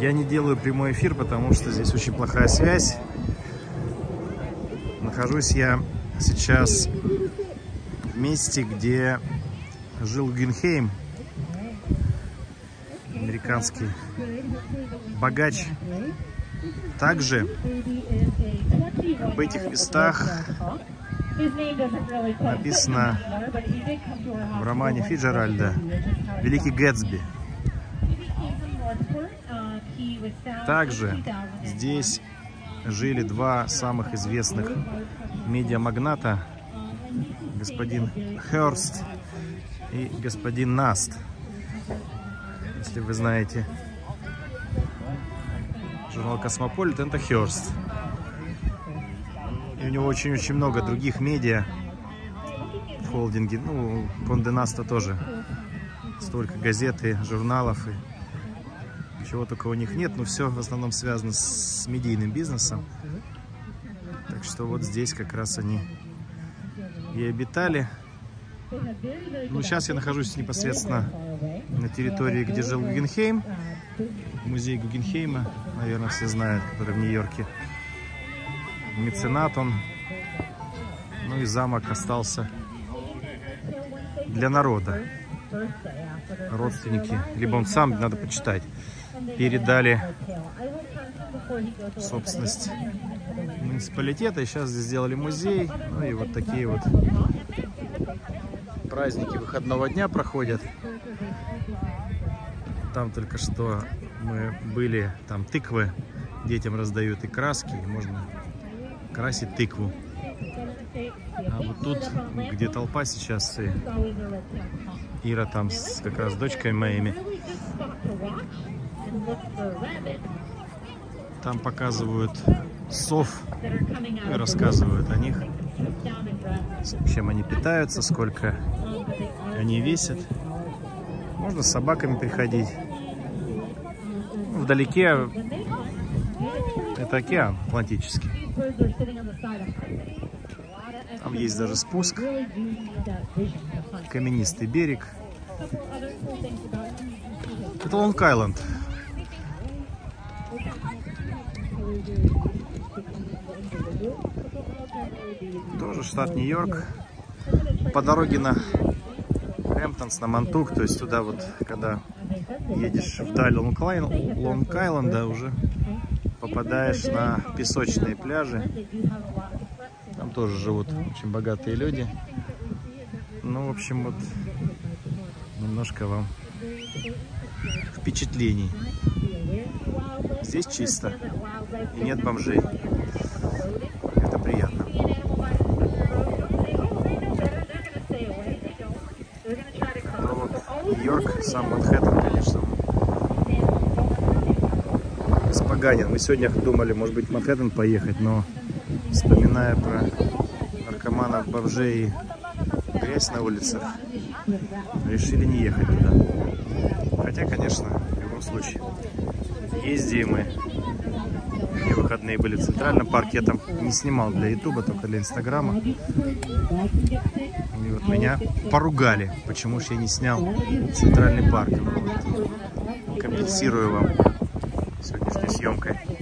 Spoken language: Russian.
Я не делаю прямой эфир, потому что здесь очень плохая связь. Нахожусь я сейчас в месте, где жил Гюнхейм, американский богач. Также в этих местах написано в романе Фиджеральда «Великий Гэтсби». Также здесь жили два самых известных медиамагната, господин Херст и господин Наст. Если вы знаете журнал Космополит, это Херст. И у него очень-очень много других медиа в холдинге. Ну, Конде Наста тоже. Столько газет и журналов и чего только у них нет, но все в основном связано с медийным бизнесом. Так что вот здесь как раз они и обитали. Ну, сейчас я нахожусь непосредственно на территории, где жил Гугенхейм. Музей Гугенхейма, наверное, все знают, который в Нью-Йорке. Меценат он. Ну и замок остался для народа. Родственники. Либо он сам, надо почитать передали собственность муниципалитета. И сейчас здесь сделали музей. Ну и вот такие вот праздники выходного дня проходят. Там только что мы были, там тыквы детям раздают и краски, и можно красить тыкву. А вот тут, где толпа сейчас, и Ира там с, как раз с дочкой моими там показывают сов и рассказывают о них, чем они питаются, сколько они весят. Можно с собаками приходить. Вдалеке это океан Атлантический. Там есть даже спуск, каменистый берег. Это Лонг-Айленд. Тоже штат Нью-Йорк. По дороге на Хэмптонс, на Монтук, то есть туда вот, когда едешь вдаль Лонг-Айленда, уже попадаешь на песочные пляжи. Там тоже живут очень богатые люди. Ну, в общем, вот немножко вам впечатлений. Здесь чисто и нет бомжей. Это приятно. Но вот Нью-Йорк, сам Манхэттен, конечно, споганен. Мы сегодня думали, может быть, в Манхэттен поехать, но вспоминая про наркоманов, бомжей и грязь на улицах, решили не ехать туда. Хотя, конечно, в любом случае, ездим мы и выходные были в Центральном парке. Я там не снимал для Ютуба, только для Инстаграма. И вот меня поругали, почему же я не снял Центральный парк. Компенсирую вам сегодняшней съемкой.